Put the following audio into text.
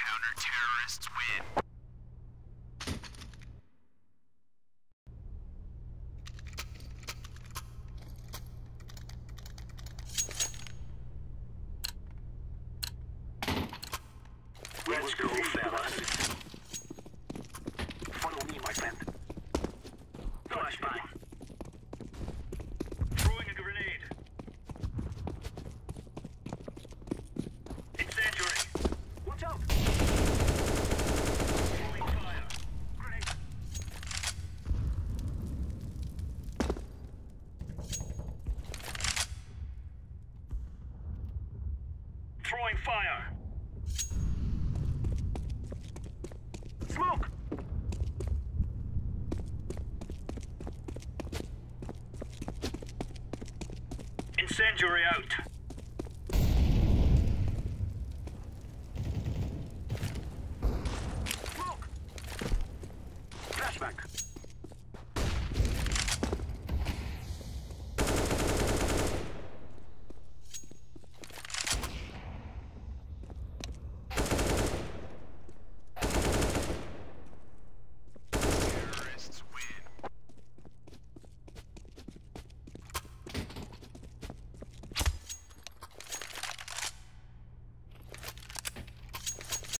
Counter-terrorists win. Let's go, Throwing fire. Smoke! Incendiary out.